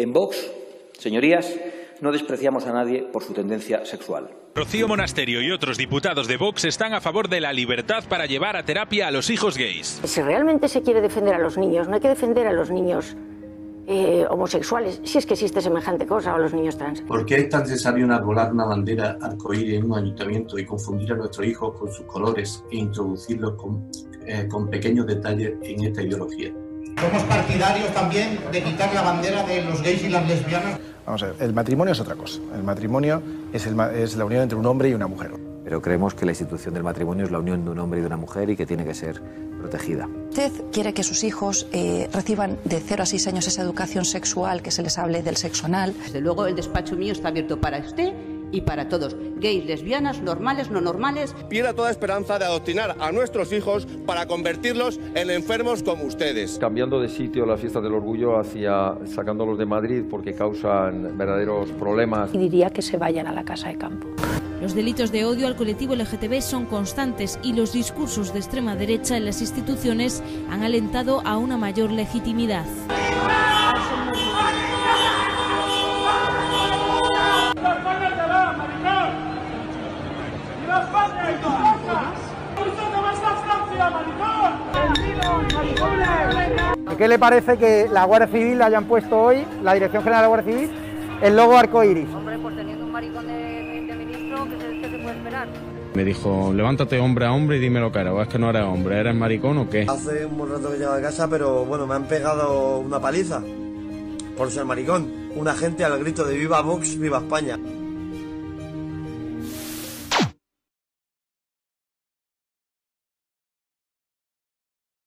En Vox, señorías, no despreciamos a nadie por su tendencia sexual. Rocío Monasterio y otros diputados de Vox están a favor de la libertad para llevar a terapia a los hijos gays. Si realmente se quiere defender a los niños, no hay que defender a los niños eh, homosexuales, si es que existe semejante cosa, o a los niños trans. ¿Por qué es tan necesario enarbolar una bandera arcoíris en un ayuntamiento y confundir a nuestros hijos con sus colores e introducirlos con, eh, con pequeños detalles en esta ideología? Somos partidarios también de quitar la bandera de los gays y las lesbianas. Vamos a ver, el matrimonio es otra cosa. El matrimonio es, el es la unión entre un hombre y una mujer. Pero creemos que la institución del matrimonio es la unión de un hombre y de una mujer y que tiene que ser protegida. ¿Usted quiere que sus hijos eh, reciban de 0 a 6 años esa educación sexual, que se les hable del sexo anal? Desde luego el despacho mío está abierto para usted y para todos, gays, lesbianas, normales, no normales. Pierde toda esperanza de adoctrinar a nuestros hijos para convertirlos en enfermos como ustedes. Cambiando de sitio las fiestas del orgullo hacia sacándolos de Madrid porque causan verdaderos problemas. Y diría que se vayan a la casa de campo. Los delitos de odio al colectivo LGTB son constantes y los discursos de extrema derecha en las instituciones han alentado a una mayor legitimidad. ¿Qué le parece que la Guardia Civil le hayan puesto hoy, la Dirección General de la Guardia Civil, el logo arcoíris? Hombre, pues teniendo un maricón de, de ministro, ¿qué se, qué se puede esperar? Me dijo, levántate hombre a hombre y dime lo que. ¿O es que no eres hombre? ¿Eres maricón o qué? Hace un buen rato que llego a casa, pero bueno, me han pegado una paliza por ser maricón. Un agente al grito de viva Vox, viva España.